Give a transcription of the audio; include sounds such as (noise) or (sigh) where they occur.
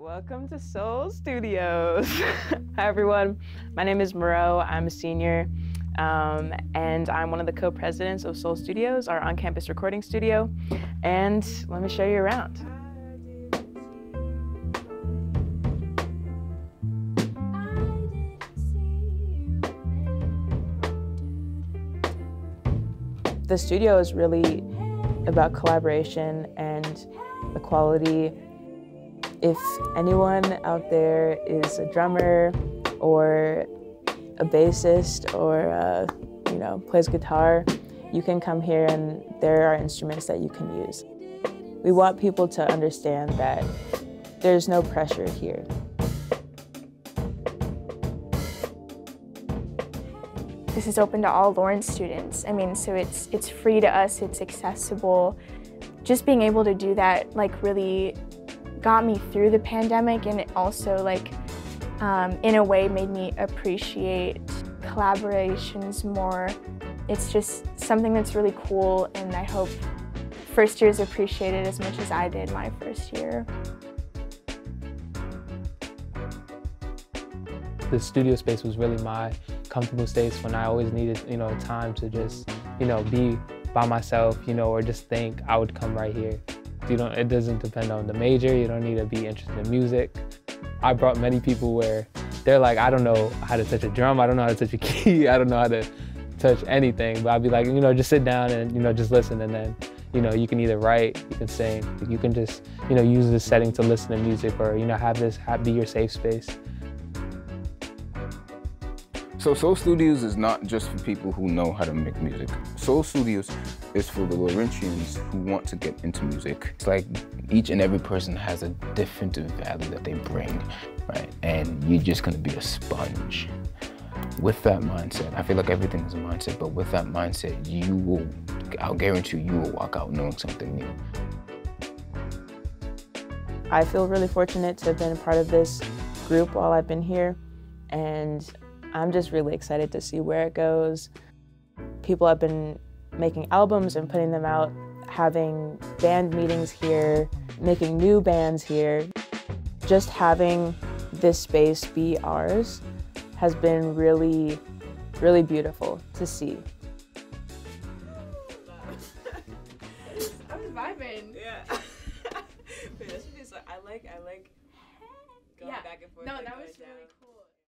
Welcome to SOL Studios. (laughs) Hi, everyone. My name is Moreau. I'm a senior, um, and I'm one of the co presidents of SOL Studios, our on campus recording studio. And let me show you around. The studio is really about collaboration and equality if anyone out there is a drummer or a bassist or uh, you know plays guitar, you can come here and there are instruments that you can use. We want people to understand that there's no pressure here. This is open to all Lawrence students. I mean, so it's it's free to us, it's accessible. Just being able to do that like really got me through the pandemic and it also like um, in a way made me appreciate collaborations more. It's just something that's really cool and I hope first years appreciate it as much as I did my first year. The studio space was really my comfortable space when I always needed, you know, time to just, you know, be by myself, you know, or just think I would come right here. You don't, it doesn't depend on the major. You don't need to be interested in music. I brought many people where they're like, I don't know how to touch a drum. I don't know how to touch a (laughs) key. I don't know how to touch anything. But I'd be like, you know, just sit down and, you know, just listen. And then, you know, you can either write, you can sing, you can just, you know, use this setting to listen to music or, you know, have this have, be your safe space. So SOL Studios is not just for people who know how to make music. SOL Studios is for the Laurentians who want to get into music. It's like each and every person has a different value that they bring, right? And you're just gonna be a sponge. With that mindset, I feel like everything is a mindset, but with that mindset, you will, I'll guarantee you, you will walk out knowing something new. I feel really fortunate to have been a part of this group while I've been here. And I'm just really excited to see where it goes. People have been making albums and putting them out, having band meetings here, making new bands here. Just having this space be ours has been really, really beautiful to see. I was vibing. Yeah. Wait, that should be so. I like. I like going Yeah. back and forth. No, like that was really cool.